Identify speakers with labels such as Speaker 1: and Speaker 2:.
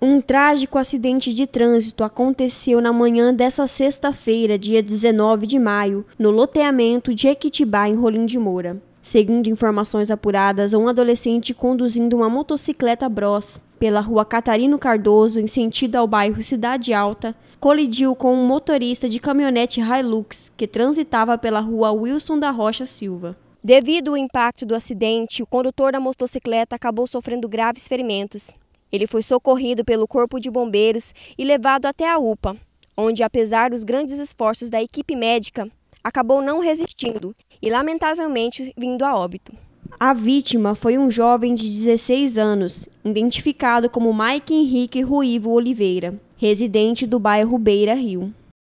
Speaker 1: Um trágico acidente de trânsito aconteceu na manhã dessa sexta-feira, dia 19 de maio, no loteamento de Equitibá, em Rolim de Moura. Segundo informações apuradas, um adolescente conduzindo uma motocicleta Bros pela rua Catarino Cardoso, em sentido ao bairro Cidade Alta, colidiu com um motorista de caminhonete Hilux que transitava pela rua Wilson da Rocha Silva. Devido ao impacto do acidente, o condutor da motocicleta acabou sofrendo graves ferimentos. Ele foi socorrido pelo Corpo de Bombeiros e levado até a UPA, onde, apesar dos grandes esforços da equipe médica, acabou não resistindo e, lamentavelmente, vindo a óbito. A vítima foi um jovem de 16 anos, identificado como Mike Henrique Ruivo Oliveira, residente do bairro Beira Rio.